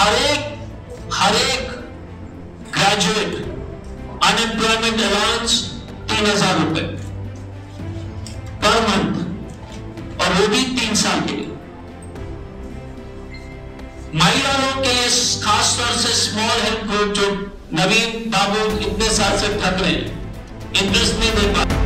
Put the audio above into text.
हर एक हर एक graduate unemployment allowance तीन हज़ार रुपए पर मंथ और वो भी तीन साल के लिए। महिलाओं के लिए खास तौर से स्मॉल हेल्प ग्रुप जो नवीन बाबू इतने साल से थक रहे हैं इंटरेस्ट नहीं दे पा